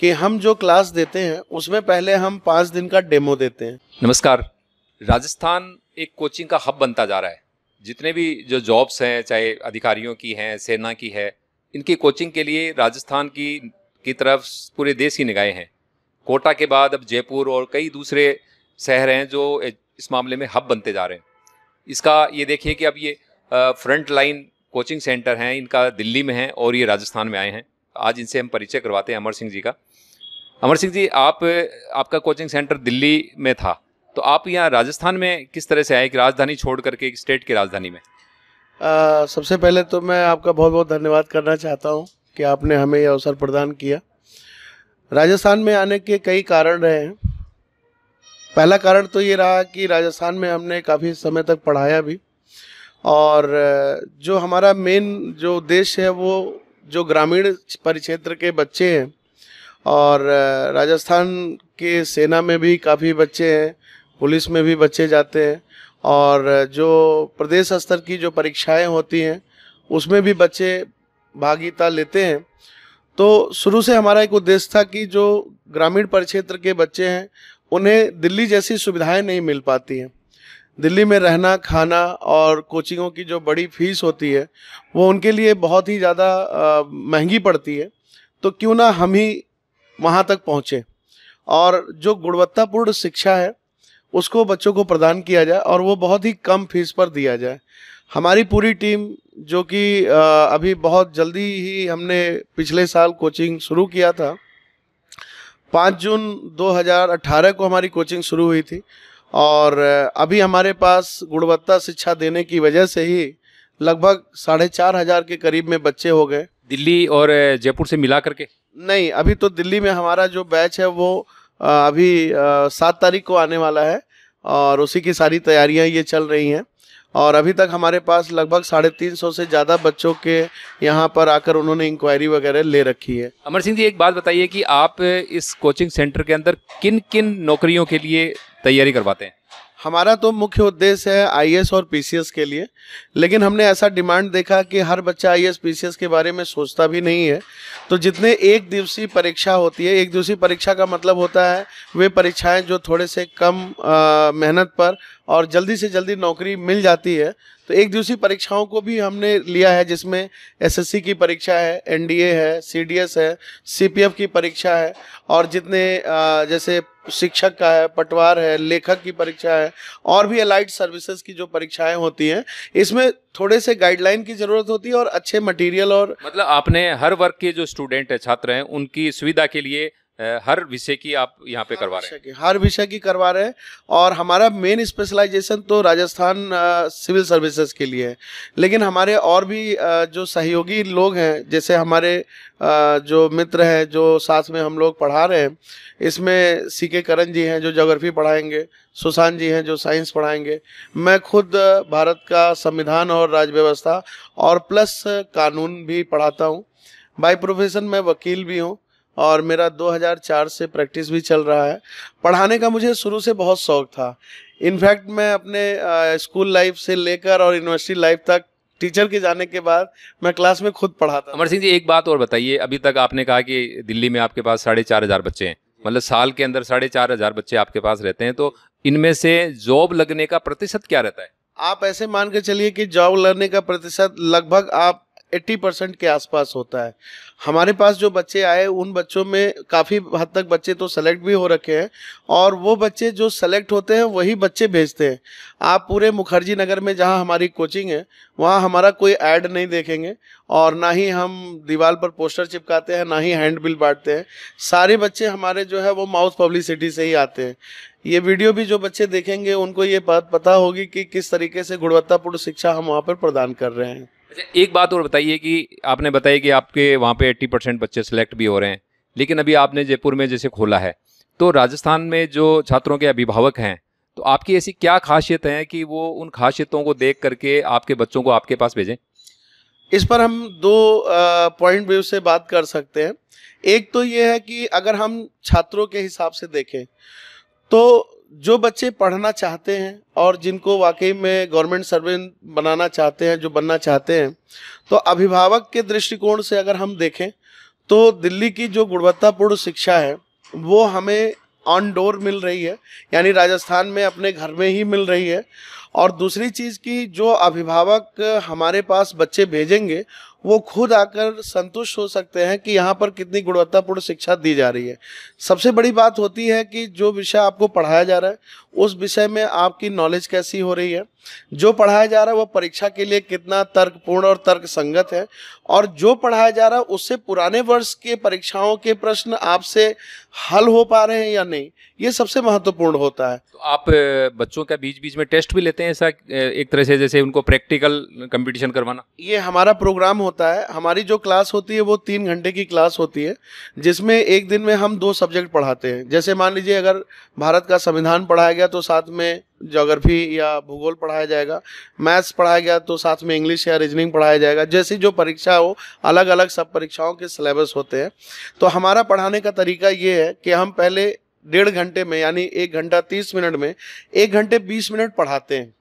कि हम जो क्लास देते हैं, उसमें पहले हम पाँच दिन का डेमो देते हैं। नमस्कार। राजस्थान एक कोचिंग का हब बनता जा रहा है। जितने भी जो जॉब्स हैं, चाहे अधिकारियों की हैं, सेना की है, इनकी कोचिंग के लिए राजस्थान की की तरफ़ पूरे देश की निगाहें हैं। कोटा के बाद अब जयपुर और कई दूसरे शहर हैं जो इस मामले में हब बनते जा रहे हैं। इसका ये देखिए कि अब ये फ्रंट लाइन कोचिंग सेंटर हैं, इनका दिल्ली में है और ये राजस्थान में आए हैं। आज इनसे हम परिचय करवाते हैं अमर सिंह जी का। अमर सिंह जी आप आपका कोचिंग सेंटर दिल्ली में था तो आप यहाँ राजस्थान में किस तरह से आए? कि राजधानी छोड़ करके एक स्टेट की राजधानी में। आ, सबसे पहले तो मैं आपका बहुत बहुत धन्यवाद करना चाहता हूँ कि आपने हमें यह अवसर प्रदान किया। राजस्थान में आने के कई कारण रहे हैं। पहला कारण तो ये रहा कि राजस्थान में हमने काफ़ी समय तक पढ़ाया भी और जो हमारा मेन जो उद्देश्य है वो जो ग्रामीण परिक्षेत्र के बच्चे हैं और राजस्थान के सेना में भी काफ़ी बच्चे हैं, पुलिस में भी बच्चे जाते हैं और जो प्रदेश स्तर की जो परीक्षाएँ होती हैं, उसमें भी बच्चे भागीता लेते हैं। तो शुरू से हमारा एक उद्देश्य था कि जो ग्रामीण परिक्षेत्र के बच्चे हैं, उन्हें दिल्ली जैसी सुविधाएँ नहीं मिल पाती हैं। दिल्ली में रहना, खाना और कोचिंगों की जो बड़ी फ़ीस होती है, वो उनके लिए बहुत ही ज़्यादा महँगी पड़ती है। तो क्यों ना हम ही वहाँ तक पहुँचे। और जो गुणवत्तापूर्ण शिक्षा है, उसको बच्चों को प्रदान किया जाए और वो बहुत ही कम फ़ीस पर दिया जाए। हमारी पूरी टीम, जो कि अभी बहुत जल्दी ही हमने पिछले साल कोचिंग शुरू किया था, पाँच जून 2018 को हमारी कोचिंग शुरू हुई थी। और अभी हमारे पास गुणवत्ता शिक्षा देने की वजह से ही लगभग साढ़े चार हज़ार के करीब में बच्चे हो गए। दिल्ली और जयपुर से मिला करके? नहीं अभी तो दिल्ली में हमारा जो बैच है वो अभी सात तारीख को आने वाला है और उसी की सारी तैयारियाँ ये चल रही हैं। और अभी तक हमारे पास लगभग साढ़े तीन सौ से ज़्यादा बच्चों के यहाँ पर आकर उन्होंने इंक्वायरी वगैरह ले रखी है। अमर सिंह जी, एक बात बताइए कि आप इस कोचिंग सेंटर के अंदर किन किन नौकरियों के लिए तैयारी करवाते हैं? हमारा तो मुख्य उद्देश्य है आईएएस और पीसीएस के लिए, लेकिन हमने ऐसा डिमांड देखा कि हर बच्चा आईएएस पीसीएस के बारे में सोचता भी नहीं है। तो जितने एक दिवसीय परीक्षा होती है, एक दिवसीय परीक्षा का मतलब होता है वे परीक्षाएँ जो थोड़े से कम मेहनत पर और जल्दी से जल्दी नौकरी मिल जाती है तो एक दिवसीय परीक्षाओं को भी हमने लिया है, जिसमें एसएससी की परीक्षा है एनडीए है सीडीएस है सीपीएफ की परीक्षा है, और जितने जैसे शिक्षक का है, पटवार है, लेखक की परीक्षा है, और भी अलाइड सर्विसेज़ की जो परीक्षाएँ होती हैं, इसमें थोड़े से गाइडलाइन की ज़रूरत होती है और अच्छे मटेरियल और मतलब आपने हर वर्ग के जो स्टूडेंट है, छात्र हैं, उनकी सुविधा के लिए हर विषय की आप यहाँ पे करवा रहे हैं। हर विषय की करवा रहे हैं। और हमारा मेन स्पेशलाइजेशन तो राजस्थान सिविल सर्विसेज़ के लिए है। लेकिन हमारे और भी जो सहयोगी लोग हैं जैसे हमारे जो मित्र हैं जो साथ में हम लोग पढ़ा रहे हैं इसमें सी के करण जी हैं जो जोग्राफी पढ़ाएँगे सुशांत जी हैं जो साइंस पढ़ाएँगे। मैं खुद भारत का संविधान और राज व्यवस्था और प्लस कानून भी पढ़ाता हूँ। बाई प्रोफेशन मैं वकील भी हूँ। और मेरा 2004 से प्रैक्टिस भी चल रहा है। पढ़ाने का मुझे शुरू से बहुत शौक था। इनफैक्ट मैं अपने स्कूल लाइफ से लेकर और यूनिवर्सिटी लाइफ तक टीचर के जाने के बाद मैं क्लास में खुद पढ़ाता अमर सिंह जी एक बात और बताइए। अभी तक आपने कहा कि दिल्ली में आपके पास साढ़े चार हज़ार बच्चे हैं। मतलब साल के अंदर साढ़े चार हज़ार बच्चे आपके पास रहते हैं। तो इनमें से जॉब लगने का प्रतिशत क्या रहता है? आप ऐसे मान के चलिए कि जॉब लगने का प्रतिशत लगभग आप एट्टी परसेंट के आसपास होता है। हमारे पास जो बच्चे आए, उन बच्चों में काफ़ी हद तक बच्चे तो सेलेक्ट भी हो रखे हैं और वो बच्चे जो सेलेक्ट होते हैं, वही बच्चे भेजते हैं। आप पूरे मुखर्जी नगर में जहाँ हमारी कोचिंग है, वहाँ हमारा कोई ऐड नहीं देखेंगे और ना ही हम दीवार पर पोस्टर चिपकाते हैं, ना ही हैंड बिल बांटते हैं। सारे बच्चे हमारे जो है, वो माउथ पब्लिसिटी से ही आते हैं। ये वीडियो भी जो बच्चे देखेंगे, उनको ये बात पता होगी कि किस तरीके से गुणवत्तापूर्ण शिक्षा हम वहाँ पर प्रदान कर रहे हैं। एक बात और बताइए कि आपने बताया कि आपके वहाँ पे एट्टी परसेंट बच्चे सेलेक्ट भी हो रहे हैं, लेकिन अभी आपने जयपुर में जैसे खोला है तो राजस्थान में जो छात्रों के अभिभावक हैं तो आपकी ऐसी क्या खासियत है कि वो उन खासियतों को देख करके आपके बच्चों को आपके पास भेजें? इस पर हम दो पॉइंट व्यू से बात कर सकते हैं। एक तो ये है कि अगर हम छात्रों के हिसाब से देखें तो जो बच्चे पढ़ना चाहते हैं और जिनको वाकई में गवर्नमेंट सर्वेंट बनाना चाहते हैं, जो बनना चाहते हैं तो अभिभावक के दृष्टिकोण से अगर हम देखें तो दिल्ली की जो गुणवत्तापूर्ण शिक्षा है, वो हमें ऑन डोर मिल रही है, यानी राजस्थान में अपने घर में ही मिल रही है। और दूसरी चीज़ की जो अभिभावक हमारे पास बच्चे भेजेंगे वो खुद आकर संतुष्ट हो सकते हैं कि यहाँ पर कितनी गुणवत्तापूर्ण शिक्षा दी जा रही है। सबसे बड़ी बात होती है कि जो विषय आपको पढ़ाया जा रहा है, उस विषय में आपकी नॉलेज कैसी हो रही है जो पढ़ाया जा रहा है वह परीक्षा के लिए कितना तर्कपूर्ण और तर्क संगत है। और जो पढ़ाया जा रहा है उससे पुराने वर्ष के परीक्षाओं के प्रश्न आपसे हल हो पा रहे हैं या नहीं ये सबसे महत्वपूर्ण होता है। तो आप बच्चों का बीच बीच में टेस्ट भी लेते हैं ऐसा एक तरह से जैसे उनको प्रैक्टिकल कंपटीशन करवाना? ये हमारा प्रोग्राम होता है। हमारी जो क्लास होती है वो तीन घंटे की क्लास होती है जिसमें एक दिन में हम दो सब्जेक्ट पढ़ाते हैं। जैसे मान लीजिए अगर भारत का संविधान पढ़ाया गया तो साथ में जोग्राफी या भूगोल पढ़ाया जाएगा, मैथ्स पढ़ाया गया तो साथ में इंग्लिश या रीजनिंग पढ़ाया जाएगा। जैसी जो परीक्षा हो अलग अलग सब परीक्षाओं के सिलेबस होते हैं। तो हमारा पढ़ाने का तरीका ये है कि हम पहले डेढ़ घंटे में, यानी एक घंटा तीस मिनट में, एक घंटे बीस मिनट पढ़ाते हैं।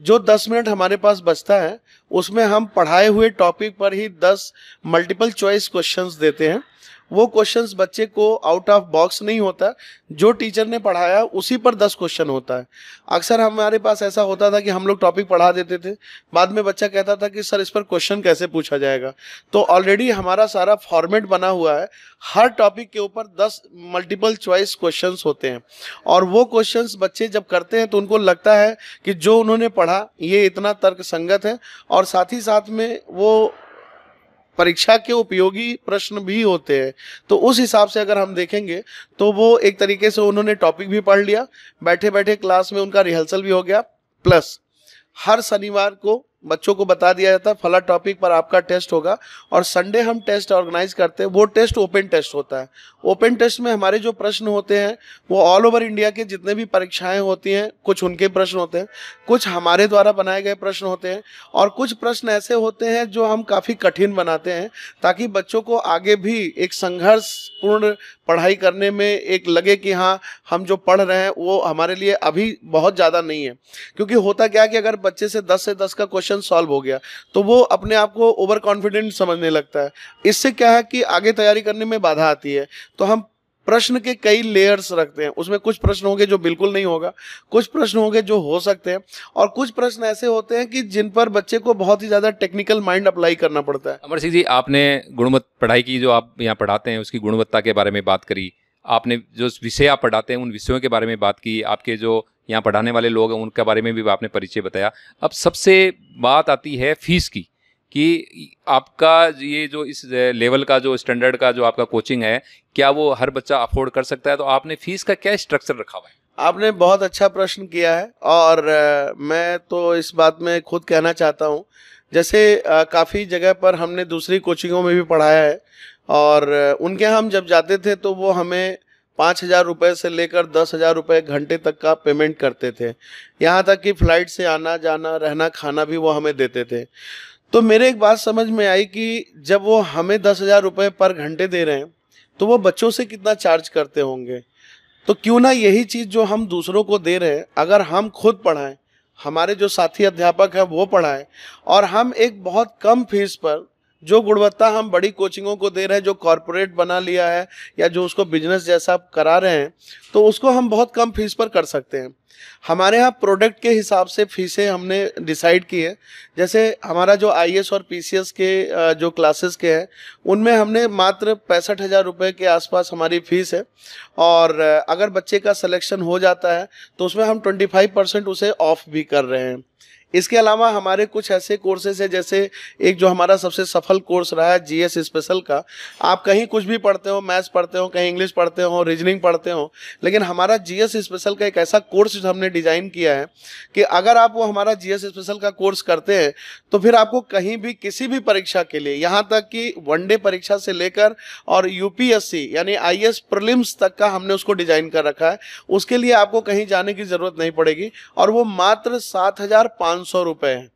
जो दस मिनट हमारे पास बचता है, उसमें हम पढ़ाए हुए टॉपिक पर ही दस मल्टीपल चॉइस क्वेश्चंस देते हैं। वो क्वेश्चंस बच्चे को आउट ऑफ़ बॉक्स नहीं होता। जो टीचर ने पढ़ाया, उसी पर दस क्वेश्चन होता है। अक्सर हमारे पास ऐसा होता था कि हम लोग टॉपिक पढ़ा देते थे। बाद में बच्चा कहता था कि, सर, इस पर क्वेश्चन कैसे पूछा जाएगा? तो ऑलरेडी हमारा सारा फॉर्मेट बना हुआ है। हर टॉपिक के ऊपर दस मल्टीपल चॉइस क्वेश्चन होते हैं। और वो क्वेश्चन बच्चे जब करते हैं तो उनको लगता है कि जो उन्होंने पढ़ा, ये इतना तर्क है। और साथ ही साथ में वो परीक्षा के उपयोगी प्रश्न भी होते हैं। तो उस हिसाब से अगर हम देखेंगे तो वो एक तरीके से उन्होंने टॉपिक भी पढ़ लिया बैठे बैठे क्लास में उनका रिहर्सल भी हो गया प्लस हर शनिवार को बच्चों को बता दिया जाता है, फला टॉपिक पर आपका टेस्ट होगा। और संडे हम टेस्ट ऑर्गेनाइज करते हैं, वो टेस्ट ओपन टेस्ट होता है। ओपन टेस्ट में हमारे जो प्रश्न होते हैं, वो ऑल ओवर इंडिया के जितने भी परीक्षाएँ होती हैं, कुछ उनके प्रश्न होते हैं, कुछ हमारे द्वारा बनाए गए प्रश्न होते हैं, और कुछ प्रश्न ऐसे होते हैं जो हम काफ़ी कठिन बनाते हैं, ताकि बच्चों को आगे भी एक संघर्षपूर्ण पढ़ाई करने में एक लगे कि हाँ हम जो पढ़ रहे हैं, वो हमारे लिए अभी बहुत ज़्यादा नहीं है। क्योंकि होता क्या कि अगर बच्चे से दस से दस का क्वेश्चन क्वेश्चन सॉल्व हो गया तो वो अपने आप को ओवर कॉन्फिडेंट समझने लगता है। इससे क्या है कि आगे तैयारी करने में बाधा आती है तो हम प्रश्न के कई लेयर्स रखते हैं। उसमें कुछ प्रश्न होंगे जो बिल्कुल नहीं होगा, कुछ प्रश्न होंगे जो हो सकते हैं, और कुछ प्रश्न ऐसे होते हैं कि जिन पर बच्चे को बहुत ही ज़्यादा टेक्निकल माइंड अप्लाई करना पड़ता है। अमर सिंह जी, आपने गुणवत्ता, पढ़ाई की जो आप यहाँ पढ़ाते हैं, उसकी गुणवत्ता के बारे में बात करी। आपने जो विषय आप पढ़ाते हैं, उन विषयों के बारे में बात की। आपके जो यहाँ पढ़ाने वाले लोग हैं, उनके बारे में भी आपने परिचय बताया। अब सबसे बात आती है फ़ीस की, कि आपका ये जो इस लेवल का जो स्टैंडर्ड का जो आपका कोचिंग है, क्या वो हर बच्चा अफोर्ड कर सकता है? तो आपने फ़ीस का क्या स्ट्रक्चर रखा हुआ है? आपने बहुत अच्छा प्रश्न किया है, और मैं तो इस बात में खुद कहना चाहता हूँ, जैसे काफ़ी जगह पर हमने दूसरी कोचिंगों में भी पढ़ाया है, और उनके यहाँ हम जब जाते थे तो वो हमें पाँच हज़ार रुपये से लेकर दस हज़ार रुपये घंटे तक का पेमेंट करते थे। यहाँ तक कि फ़्लाइट से आना, जाना, रहना, खाना भी वो हमें देते थे। तो मेरे एक बात समझ में आई कि जब वो हमें दस हज़ार रुपये पर घंटे दे रहे हैं तो वो बच्चों से कितना चार्ज करते होंगे? तो क्यों ना यही चीज़ जो हम दूसरों को दे रहे हैं, अगर हम खुद पढ़ाएँ, हमारे जो साथी अध्यापक हैं वो पढ़ाएँ, और हम एक बहुत कम फ़ीस पर जो गुणवत्ता हम बड़ी कोचिंगों को दे रहे हैं, जो कॉरपोरेट बना लिया है, या जो उसको बिज़नेस जैसा आप करा रहे हैं तो उसको हम बहुत कम फ़ीस पर कर सकते हैं। हमारे यहाँ प्रोडक्ट के हिसाब से फीसें हमने डिसाइड की है। जैसे हमारा जो आई और पीसीएस के जो क्लासेस के हैं, उनमें हमने मात्र पैंसठ हज़ार रुपये के आसपास हमारी फ़ीस है। और अगर बच्चे का सिलेक्शन हो जाता है तो उसमें हम ट्वेंटी फाइव परसेंट उसे ऑफ़ भी कर रहे हैं। इसके अलावा हमारे कुछ ऐसे कोर्सेज है, जैसे एक जो हमारा सबसे सफल कोर्स रहा है जीएस स्पेशल का। आप कहीं कुछ भी पढ़ते हो मैथ्स पढ़ते हो, कहीं इंग्लिश पढ़ते हो रीजनिंग पढ़ते हो, लेकिन हमारा जीएस स्पेशल का एक ऐसा कोर्स हमने डिज़ाइन किया है कि अगर आप वो हमारा जीएस स्पेशल का कोर्स करते हैं तो फिर आपको कहीं भी किसी भी परीक्षा के लिए, यहाँ तक कि वनडे परीक्षा से लेकर और यूपीएससी यानी आई एस तक का हमने उसको डिज़ाइन कर रखा है। उसके लिए आपको कहीं जाने की ज़रूरत नहीं पड़ेगी। और वो मात्र सात हज़ार पाँच सौ रुपये है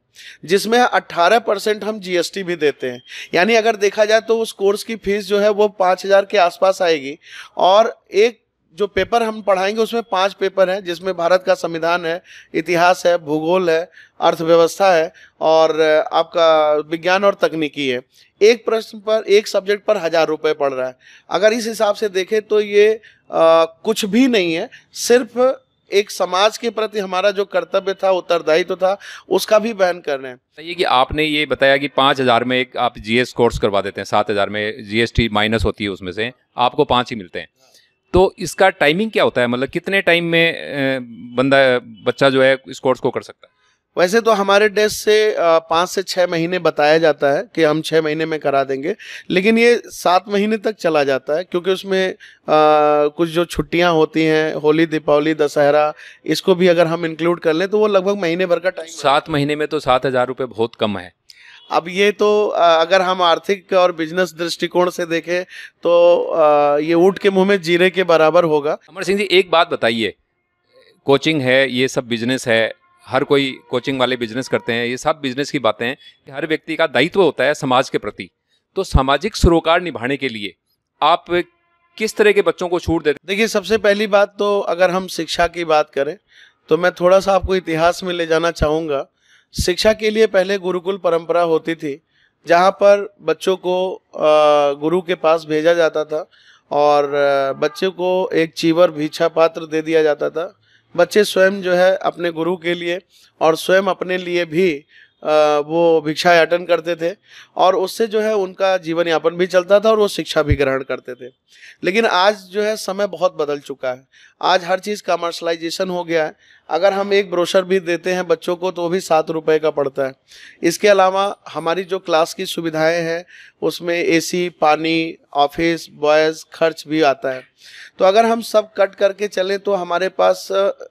जिसमें 18 परसेंट हम जीएसटी भी देते हैं। यानी अगर देखा जाए तो उस कोर्स की फ़ीस जो है वो पाँच हज़ार के आसपास आएगी। और एक जो पेपर हम पढ़ाएँगे उसमें पाँच पेपर हैं जिसमें भारत का संविधान है इतिहास है भूगोल है अर्थव्यवस्था है और आपका विज्ञान और तकनीकी है। एक प्रश्न पर एक सब्जेक्ट पर हज़ार रुपए पड़ रहा है। अगर इस हिसाब से देखें तो ये आ, कुछ भी नहीं है सिर्फ़ एक समाज के प्रति हमारा जो कर्तव्य था, उत्तरदायित्व तो था, उसका भी बहन कर रहे हैं। ये कि आपने ये बताया कि पाँच हज़ार में एक आप जीएस कोर्स करवा देते हैं, सात हज़ार में जीएसटी माइनस होती है उसमें से, आपको पाँच ही मिलते हैं। तो इसका टाइमिंग क्या होता है? मतलब कितने टाइम में बंदा, बच्चा जो है इस कोर्स को कर सकता है? वैसे तो हमारे डेस्क से पाँच से छः महीने बताया जाता है कि हम छः महीने में करा देंगे लेकिन ये सात महीने तक चला जाता है क्योंकि उसमें आ, कुछ जो छुट्टियाँ होती हैं होली दीपावली दशहरा इसको भी अगर हम इंक्लूड कर लें तो वो लगभग महीने भर का टाइम सात महीने में तो सात हज़ार रुपये बहुत कम है। अब ये तो अगर हम आर्थिक और बिज़नेस दृष्टिकोण से देखें तो ये ऊँट के मुँह में जीरे के बराबर होगा। अमर सिंह जी एक बात बताइए। कोचिंग है ये सब बिज़नेस है हर कोई कोचिंग वाले बिज़नेस करते हैं, ये सब बिज़नेस की बातें हैं कि हर व्यक्ति का दायित्व होता है समाज के प्रति। तो सामाजिक सरोकार निभाने के लिए आप किस तरह के बच्चों को छूट देते देखिए, सबसे पहली बात तो अगर हम शिक्षा की बात करें तो मैं थोड़ा सा आपको इतिहास में ले जाना चाहूँगा। शिक्षा के लिए पहले गुरुकुल परंपरा होती थी, जहाँ पर बच्चों को गुरु के पास भेजा जाता था और बच्चे को एक चीवर भीछा पात्र दे दिया जाता था। बच्चे स्वयं जो है अपने गुरु के लिए और स्वयं अपने लिए भी वो भिक्षा अटन करते थे और उससे जो है उनका जीवन यापन भी चलता था और वो शिक्षा भी ग्रहण करते थे। लेकिन आज जो है समय बहुत बदल चुका है। आज हर चीज़ कमर्शलाइजेशन हो गया है। अगर हम एक ब्रोशर भी देते हैं बच्चों को तो वो भी सात रुपये का पड़ता है। इसके अलावा हमारी जो क्लास की सुविधाएँ हैं, उसमें एसी पानी ऑफ़िस बॉयज़ खर्च भी आता है। तो अगर हम सब कट करके चलें तो हमारे पास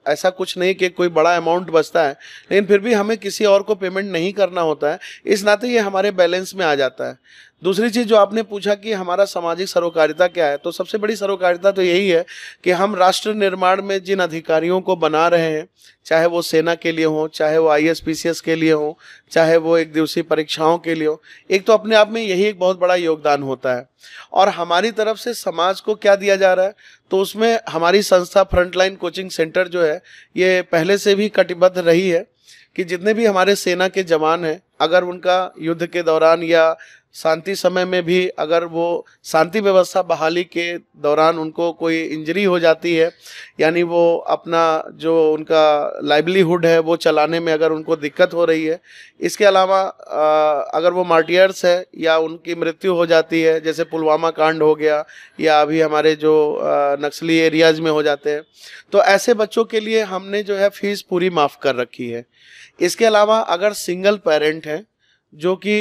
ऐसा कुछ नहीं कि कोई बड़ा अमाउंट बचता है। लेकिन फिर भी हमें किसी और को पेमेंट नहीं करना होता है। इस नाते ये हमारे बैलेंस में आ जाता है। दूसरी चीज़ जो आपने पूछा कि हमारा सामाजिक सरोकारिता क्या है तो सबसे बड़ी सरोकारिता तो यही है कि हम राष्ट्र निर्माण में जिन अधिकारियों को बना रहे हैं, चाहे वो सेना के लिए हो, चाहे वो आई एस के लिए हो, चाहे वो एक दिवसीय परीक्षाओं के लिए हो, एक तो अपने आप में यही एक बहुत बड़ा योगदान होता है। और हमारी तरफ़ से समाज को क्या दिया जा रहा है तो उसमें हमारी संस्था फ्रंटलाइन कोचिंग सेंटर जो है, ये पहले से भी कटिबद्ध रही है कि जितने भी हमारे सेना के जवान हैं, अगर उनका युद्ध के दौरान या शांति समय में भी अगर वो शांति व्यवस्था बहाली के दौरान उनको कोई इंजरी हो जाती है, यानी वो अपना जो उनका लाइवलीहुड है, वो चलाने में अगर उनको दिक्कत हो रही है, इसके अलावा अगर वो मार्टियर्स है या उनकी मृत्यु हो जाती है, जैसे पुलवामा कांड हो गया या अभी हमारे जो नक्सली एरियाज़ में हो जाते हैं तो ऐसे बच्चों के लिए हमने जो है फ़ीस पूरी माफ़ कर रखी है। इसके अलावा अगर सिंगल पेरेंट हैं जो कि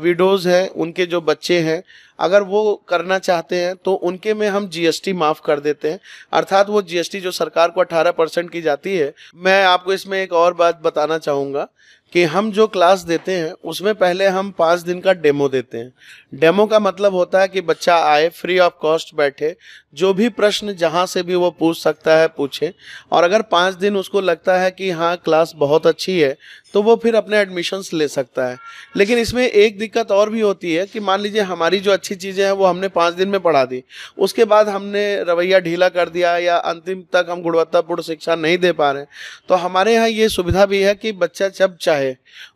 विडोज़ हैं, उनके जो बच्चे हैं, अगर वो करना चाहते हैं तो उनके में हम जीएसटी माफ़ कर देते हैं। अर्थात वो जीएसटी जो सरकार को 18 परसेंट की जाती है, मैं आपको इसमें एक और बात बताना चाहूँगा कि हम जो क्लास देते हैं, उसमें पहले हम पाँच दिन का डेमो देते हैं। डेमो का मतलब होता है कि बच्चा आए फ्री ऑफ़ कॉस्ट बैठे, जो भी प्रश्न जहाँ से भी वो पूछ सकता है, पूछे। और अगर पाँच दिन उसको लगता है कि हाँ क्लास बहुत अच्छी है तो वो फिर अपने एडमिशन्स ले सकता है। लेकिन इसमें एक दिक्कत और भी होती है कि मान लीजिए हमारी जो अच्छी चीज़ें हैं, वो हमने पाँच दिन में पढ़ा दी। उसके बाद हमने रवैया ढीला कर दिया या अंतिम तक हम गुणवत्तापूर्ण शिक्षा नहीं दे पा रहे तो हमारे यहाँ ये सुविधा भी है कि बच्चा जब चाहे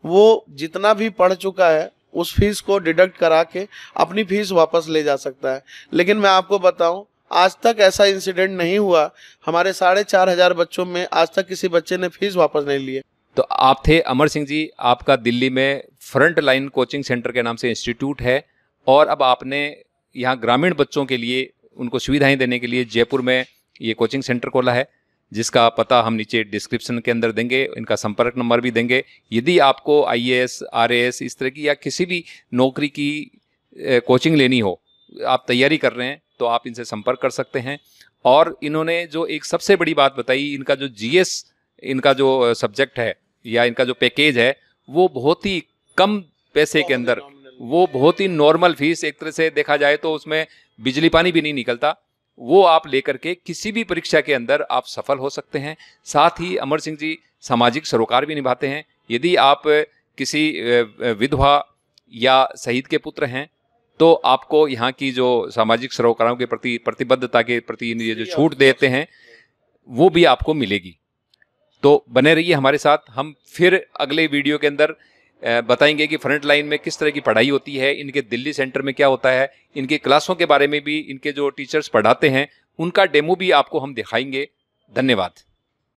वो जितना भी पढ़ चुका है, उस फ़ीस को डिडक्ट करा के अपनी फ़ीस वापस ले जा सकता है। लेकिन मैं आपको बताऊँ, आज तक ऐसा इंसिडेंट नहीं हुआ। हमारे साढ़े चार हज़ार बच्चों में आज तक किसी बच्चे ने फ़ीस वापस नहीं लिए। तो आप थे अमर सिंह जी, आपका दिल्ली में फ्रंट लाइन कोचिंग सेंटर के नाम से इंस्टीट्यूट है और अब आपने यहाँ ग्रामीण बच्चों के लिए, उनको सुविधाएँ देने के लिए जयपुर में ये कोचिंग सेंटर खोला है। जिसका पता हम नीचे डिस्क्रिप्शन के अंदर देंगे इनका संपर्क नंबर भी देंगे। यदि आपको आई आईएएस आरएएस इस तरह की या किसी भी नौकरी की कोचिंग लेनी हो आप तैयारी कर रहे हैं तो आप इनसे संपर्क कर सकते हैं। और इन्होंने जो एक सबसे बड़ी बात बताई इनका जो जीएस इनका जो सब्जेक्ट है या इनका जो पैकेज है वो बहुत ही कम पैसे के अंदर वो बहुत ही नॉर्मल फ़ीस एक तरह से देखा जाए तो उसमें बिजली पानी भी नहीं निकलता। वो आप लेकर के किसी भी परीक्षा के अंदर आप सफल हो सकते हैं। साथ ही अमर सिंह जी सामाजिक सरोकार भी निभाते हैं। यदि आप किसी विधवा या शहीद के पुत्र हैं तो आपको यहाँ की जो सामाजिक सरोकारों के प्रति प्रतिबद्धता के प्रति ये जो छूट देते हैं वो भी आपको मिलेगी। तो बने रहिए हमारे साथ। हम फिर अगले वीडियो के अंदर बताएँगे कि फ्रंट लाइन में किस तरह की पढ़ाई होती है, इनके दिल्ली सेंटर में क्या होता है, इनके क्लासों के बारे में भी इनके जो टीचर्स पढ़ाते हैं, उनका डेमो भी आपको हम दिखाएँगे। धन्यवाद।